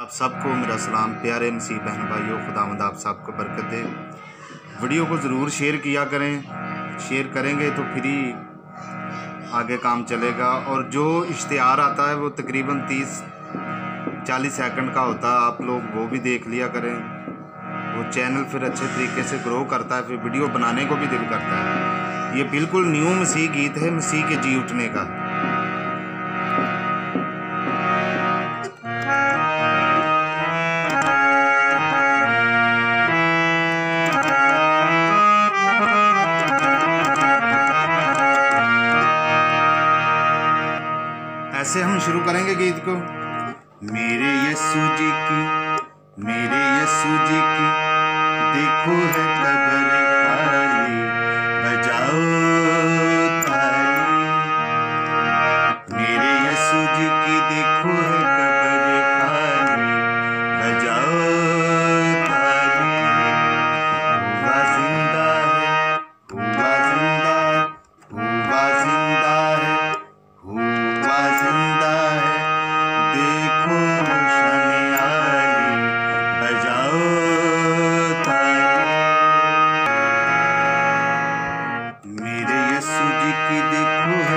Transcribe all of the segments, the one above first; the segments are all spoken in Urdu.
آپ سب کو میرا سلام، پیارے مسیح بہن بھائیوں خدا مد آپ سب کو برکت دے۔ ویڈیو کو ضرور شیئر کیا کریں، شیئر کریں گے تو پھر ہی آگے کام چلے گا۔ اور جو اشتہار آتا ہے وہ تقریباً تیس، چالیس سیکنڈ کا ہوتا ہے، آپ لوگ وہ بھی دیکھ لیا کریں۔ وہ چینل پھر اچھے طریقے سے گرو کرتا ہے، پھر ویڈیو بنانے کو بھی دل کرتا ہے۔ یہ بالکل نیو مسیح گیت ہے، مسیح کے جی اٹھنے کا۔ سے ہم شروع کریں گے گیت کو؟ میرے یسو جی کی، میرے یسو جی کی، دیکھو ہے قبر خالی بجاؤ میرے یسو جی کی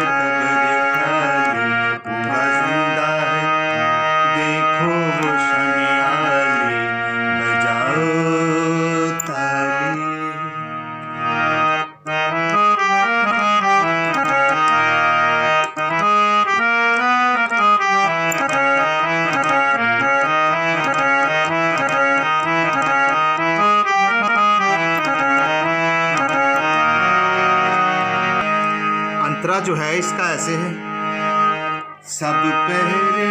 انترا جو ہے اس کا ایسے ہے سب پہرے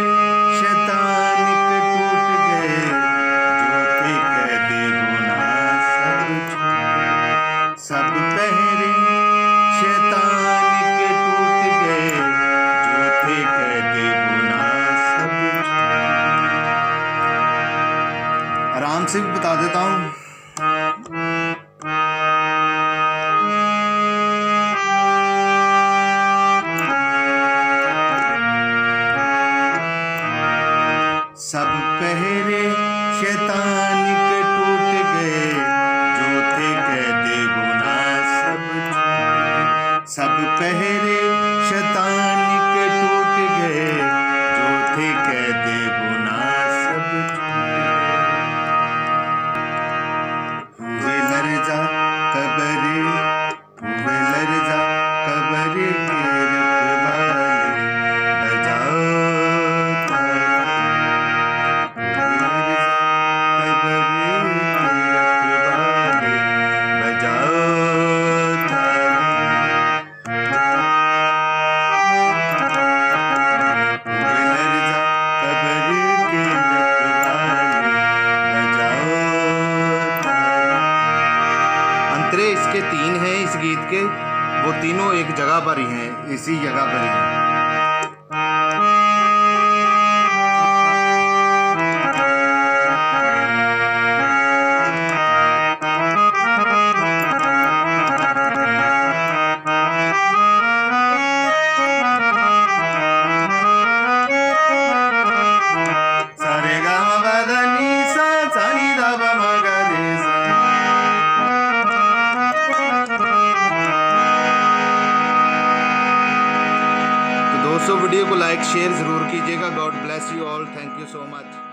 شیطان کے ٹوٹ گئے جو تھے قید گناہ سب چھوٹ سب پہرے شیطان کے ٹوٹ گئے جو تھے قید گناہ سب چھوٹ آرام سے بھی بتا دیتا ہوں شیطان کے ٹوٹ گئے جو تھے کہتے گناہ سب سب پہرے شیطان تین ہیں اس گیت کے۔ وہ تینوں ایک جگہ پر ہی ہیں، اسی جگہ پر ہی ہیں۔ تو ویڈیو کو لائک، شیئر ضرور کیجیے گا۔ God bless you all thank you so much